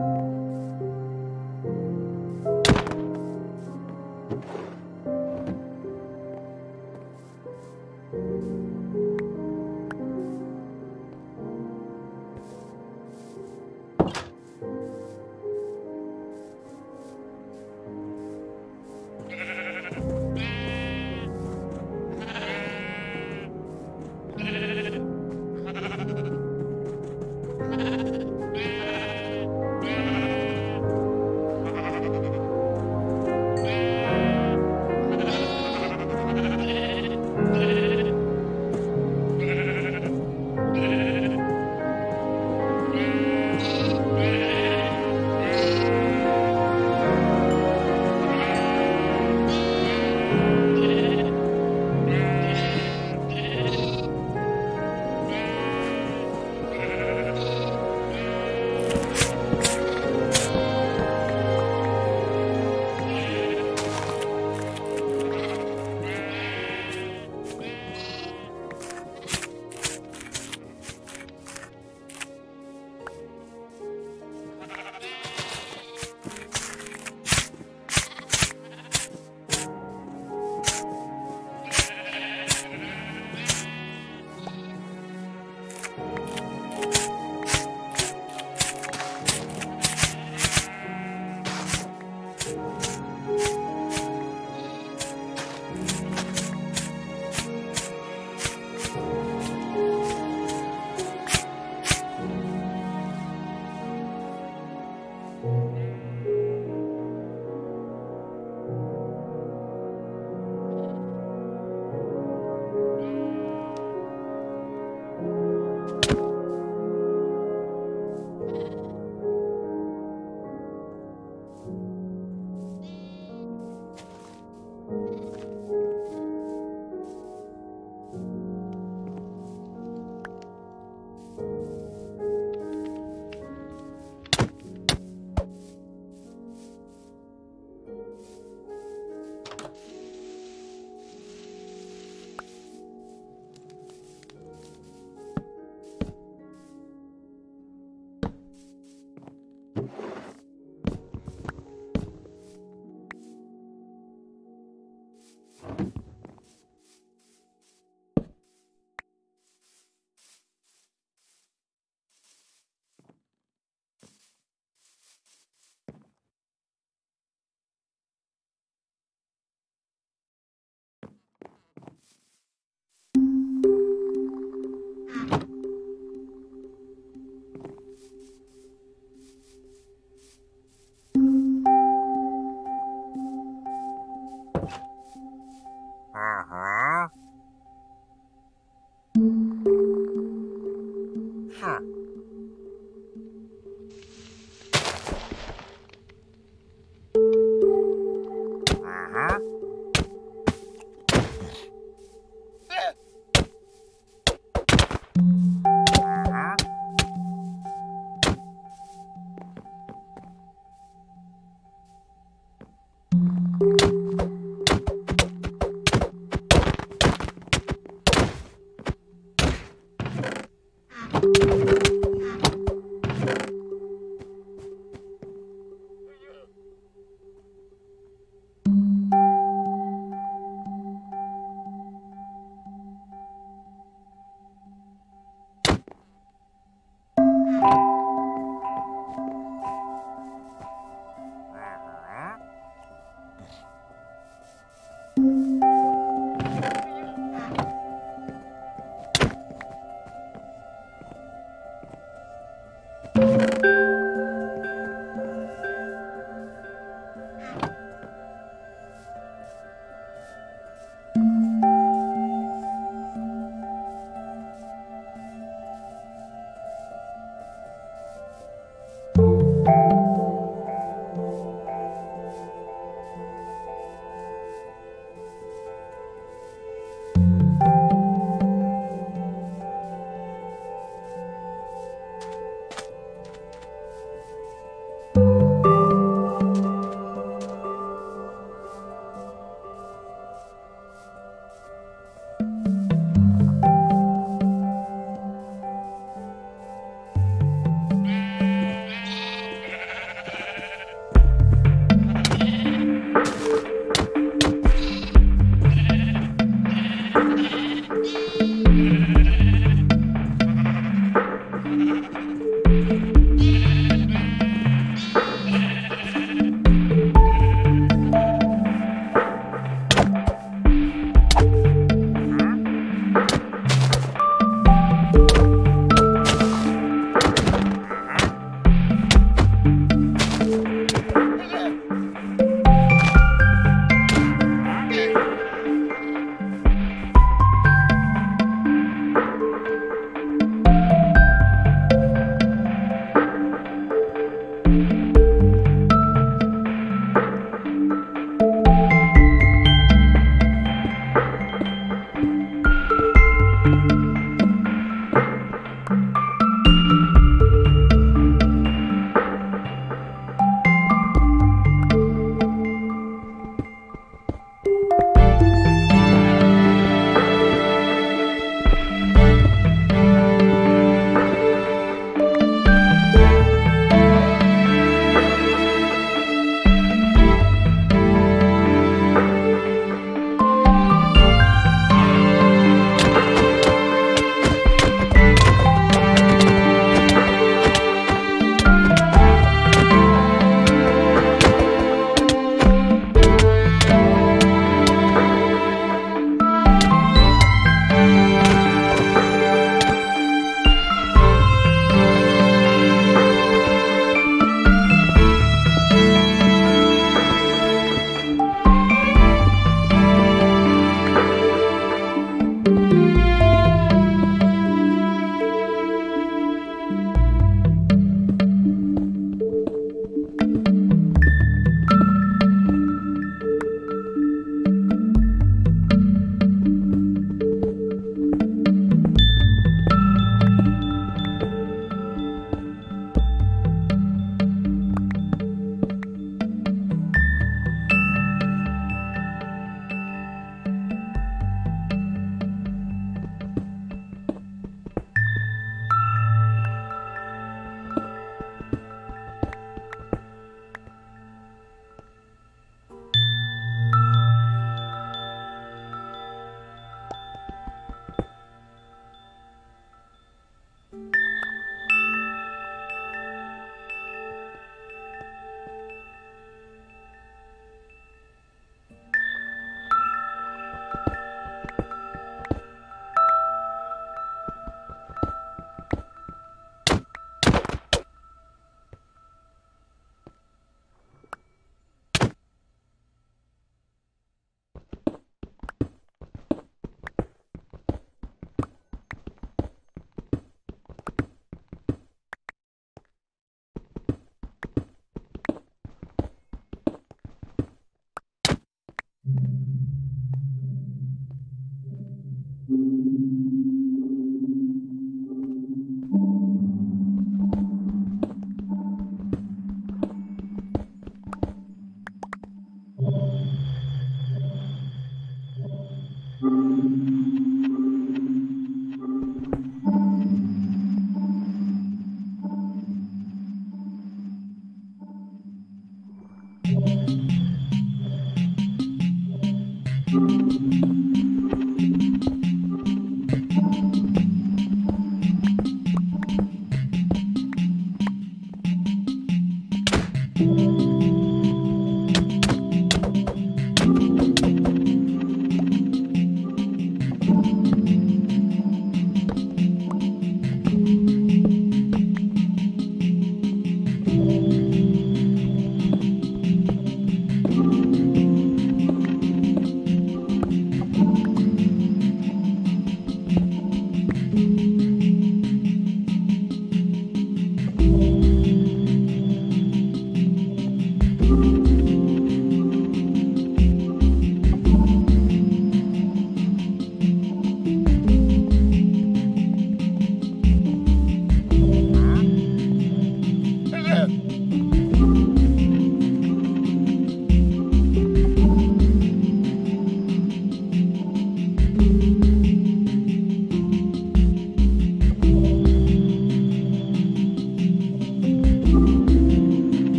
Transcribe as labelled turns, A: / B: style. A: Thank you. Aham. Uhum.